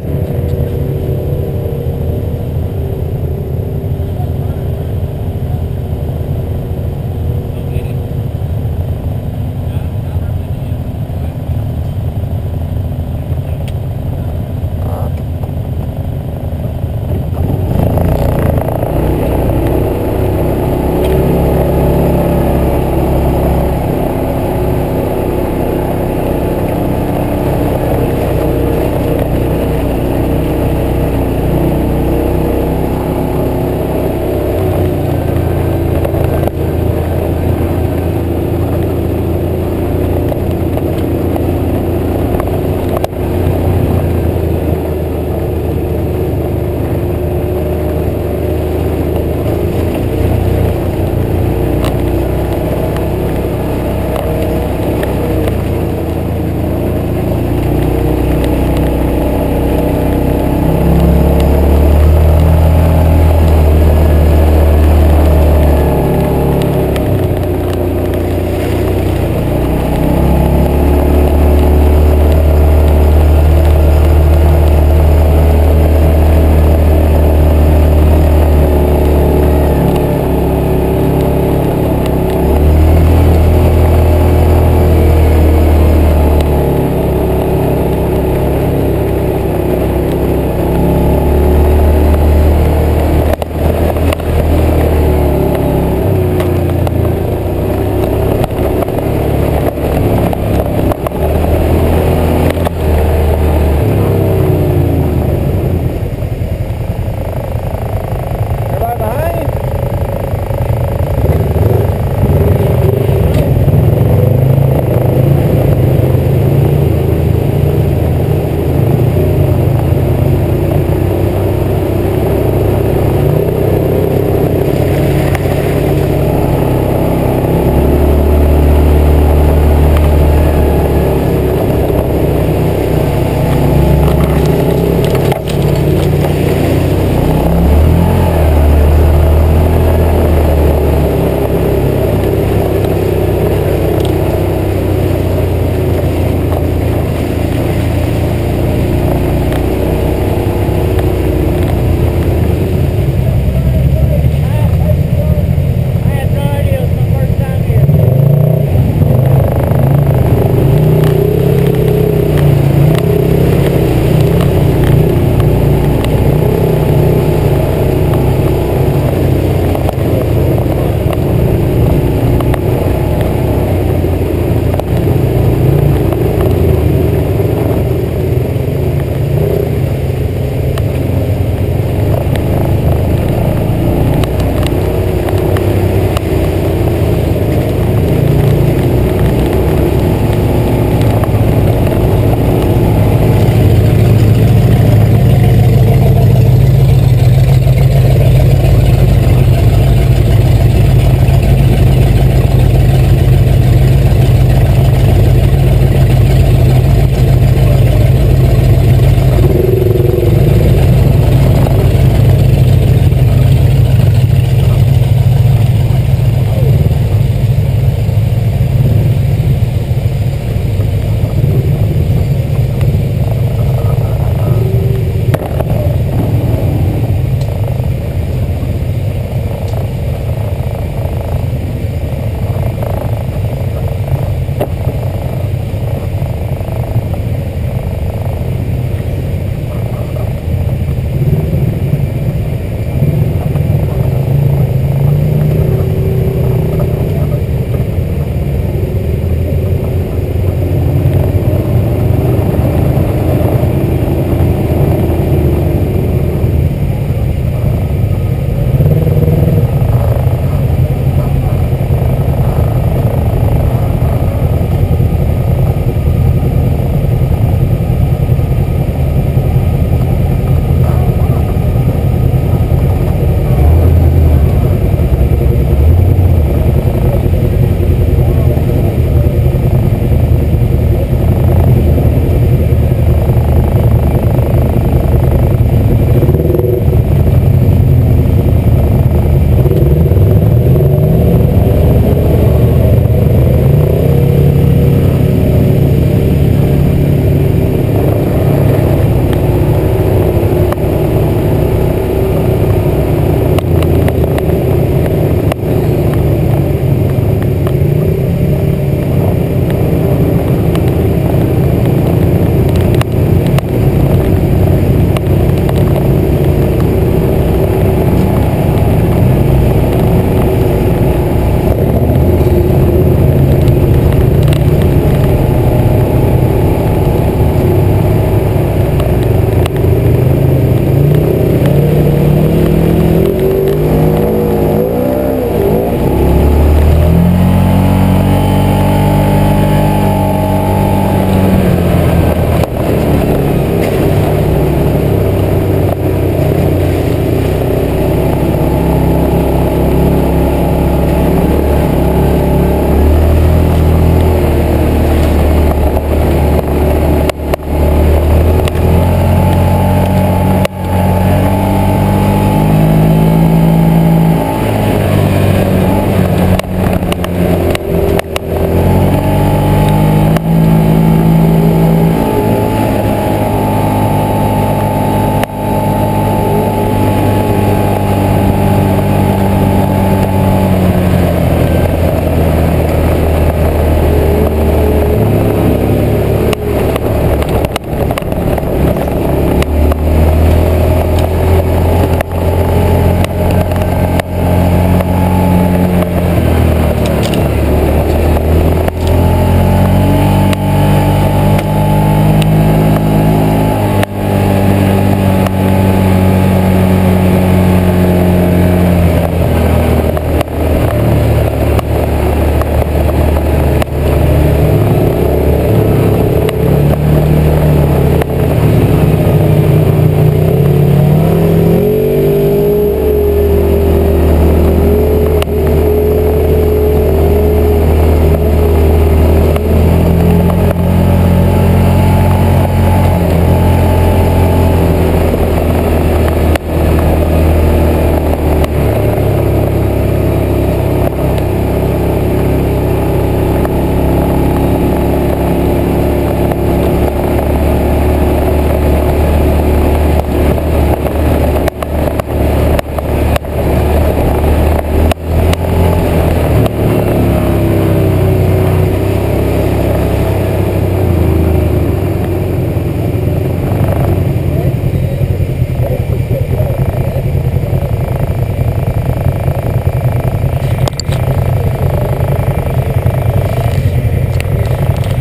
you